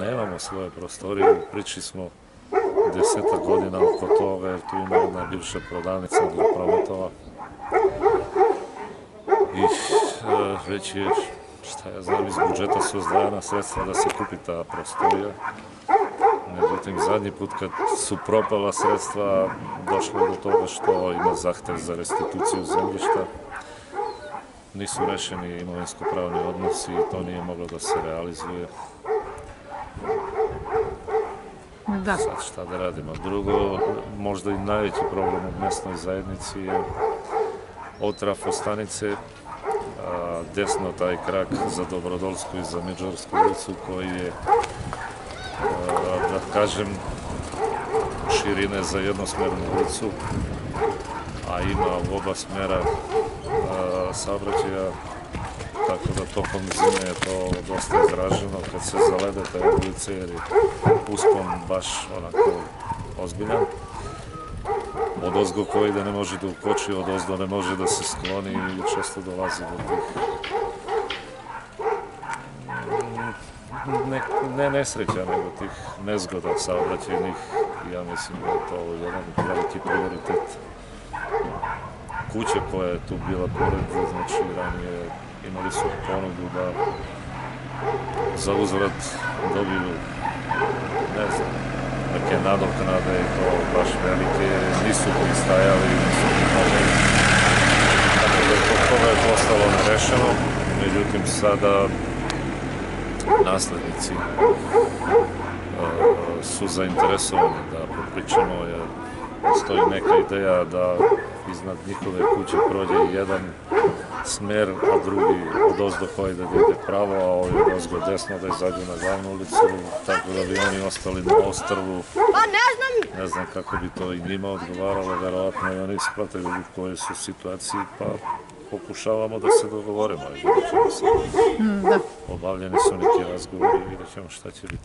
Nemamo svoje prostorije, u priči smo deseta godina oko toga, jer tu ima jedna bivša prodavnica dla prometova. I e, već je, šta ja znam, iz budžeta su izdvajana sredstva da se kupi ta prostorija. Međutim, zadnji put kad su propala sredstva, došlo do toga što ima zahtev za restituciju zemljišta. Nisu rešeni imovinsko-pravni odnosi i to nije moglo da se realizuje. Да. Са, шта да радиме. Друго, можда и највеќи проблем од местној заедници е од рафостанице десно тај крак за Добродолску и за Миджорско улицу кој е да кажем ширине за едносмерна улицу, а има во оба смера а, tako da tokom zime je to dosta izraženo kad se zalede te ulice jer je uspon baš onako ozbiljan. Od ozgo koji da ne može da ukoči, od ozdo ne može da se skloni i često dolazi do tih ne, ne nesreća, nego tih nezgoda saobraćajnih. Ja mislim da je to jedan veliki prioritet kuće koja je tu bila pored, znači ranije imali su ponudu da za uzvrat dobiju, ne znam, neke nadoknade i to baš velike, nisu pristajali, nisu mogli. Tako da je to je postalo nerešeno, međutim sada naslednici uh, su zainteresovani da popričamo jer postoji neka ideja da iznad njihove kuće prođe jedan smer, a drugi od ozdo koji da ide pravo, a ovaj od ozgo desno da izađu na glavnu ulicu, tako da bi oni ostali na ostrvu. Pa ne znam. Ne znam kako bi to i njima odgovaralo, verovatno i oni shvataju u kojoj su situaciji, pa pokušavamo da se dogovorimo ćemo se. Mm, da. Obavljeni su neki razgovori i vidjet ćemo šta će biti.